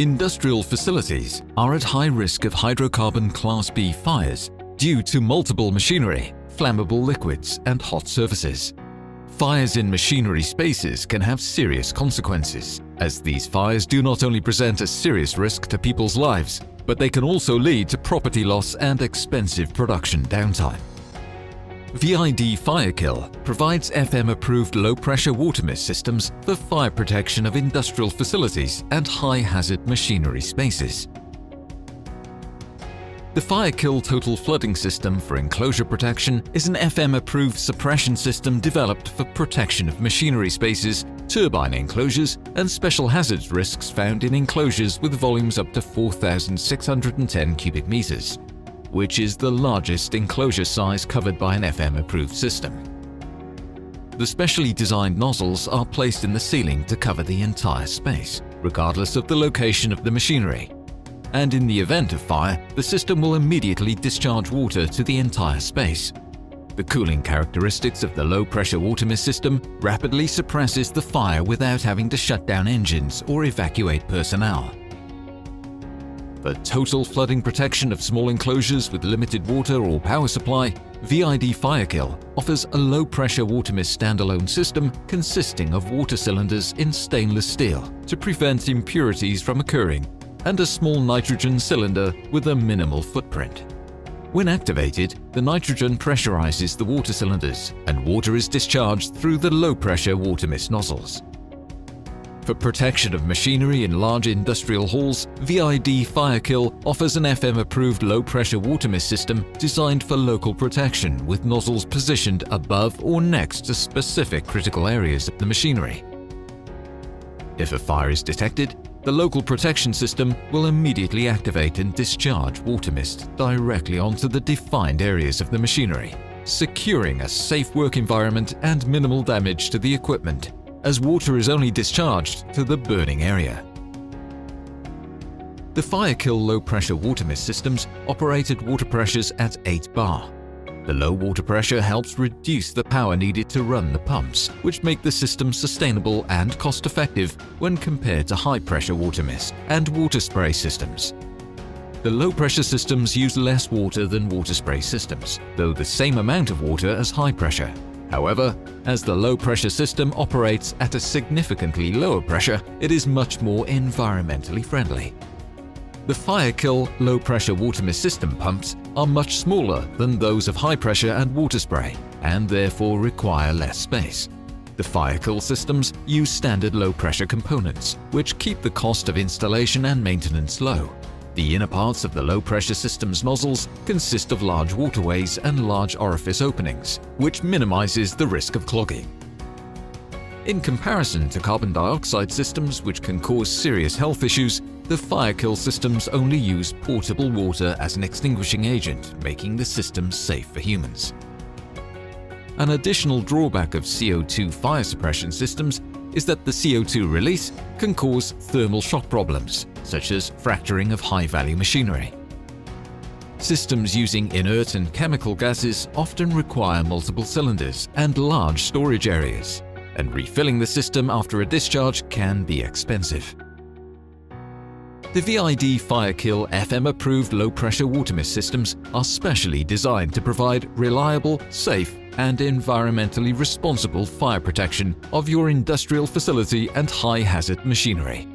Industrial facilities are at high risk of hydrocarbon Class B fires due to multiple machinery, flammable liquids and hot surfaces. Fires in machinery spaces can have serious consequences, as these fires do not only present a serious risk to people's lives, but they can also lead to property loss and expensive production downtime. VID Firekill provides FM-approved low-pressure water mist systems for fire protection of industrial facilities and high-hazard machinery spaces. The Firekill Total Flooding System for enclosure protection is an FM-approved suppression system developed for protection of machinery spaces, turbine enclosures, and special hazards risks found in enclosures with volumes up to 4,610 cubic meters which is the largest enclosure size covered by an FM-approved system. The specially designed nozzles are placed in the ceiling to cover the entire space, regardless of the location of the machinery. And in the event of fire, the system will immediately discharge water to the entire space. The cooling characteristics of the low-pressure water mist system rapidly suppresses the fire without having to shut down engines or evacuate personnel. For total flooding protection of small enclosures with limited water or power supply, VID Firekill offers a low-pressure water mist standalone system consisting of water cylinders in stainless steel to prevent impurities from occurring and a small nitrogen cylinder with a minimal footprint. When activated, the nitrogen pressurizes the water cylinders and water is discharged through the low-pressure water mist nozzles. For protection of machinery in large industrial halls, VID Firekill offers an FM-approved low-pressure water mist system designed for local protection with nozzles positioned above or next to specific critical areas of the machinery. If a fire is detected, the local protection system will immediately activate and discharge water mist directly onto the defined areas of the machinery, securing a safe work environment and minimal damage to the equipment as water is only discharged to the burning area. The Firekill low-pressure water mist systems operate at water pressures at 8 bar. The low water pressure helps reduce the power needed to run the pumps, which make the system sustainable and cost-effective when compared to high-pressure water mist and water spray systems. The low-pressure systems use less water than water spray systems, though the same amount of water as high-pressure, However, as the low-pressure system operates at a significantly lower pressure, it is much more environmentally friendly. The Firekill low-pressure water mist system pumps are much smaller than those of high-pressure and water spray, and therefore require less space. The Firekill systems use standard low-pressure components, which keep the cost of installation and maintenance low. The inner parts of the low-pressure system's nozzles consist of large waterways and large orifice openings, which minimizes the risk of clogging. In comparison to carbon dioxide systems which can cause serious health issues, the Firekill systems only use portable water as an extinguishing agent, making the system safe for humans. An additional drawback of CO2 fire suppression systems is that the CO2 release can cause thermal shock problems, such as fracturing of high-value machinery. Systems using inert and chemical gases often require multiple cylinders and large storage areas, and refilling the system after a discharge can be expensive. The VID Firekill FM-approved low-pressure water mist systems are specially designed to provide reliable, safe and environmentally responsible fire protection of your industrial facility and high-hazard machinery.